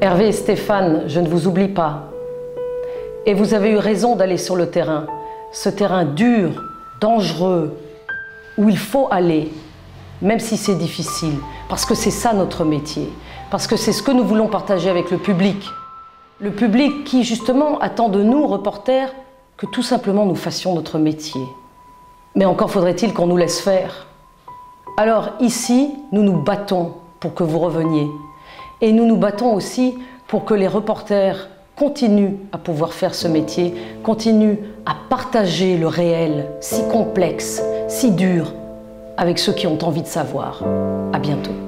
Hervé et Stéphane, je ne vous oublie pas. Et vous avez eu raison d'aller sur le terrain, ce terrain dur, dangereux, où il faut aller, même si c'est difficile, parce que c'est ça notre métier, parce que c'est ce que nous voulons partager avec le public. Le public qui, justement, attend de nous, reporters, que tout simplement nous fassions notre métier. Mais encore faudrait-il qu'on nous laisse faire. Alors ici, nous nous battons pour que vous reveniez. Et nous nous battons aussi pour que les reporters continuent à pouvoir faire ce métier, continuent à partager le réel si complexe, si dur, avec ceux qui ont envie de savoir. À bientôt.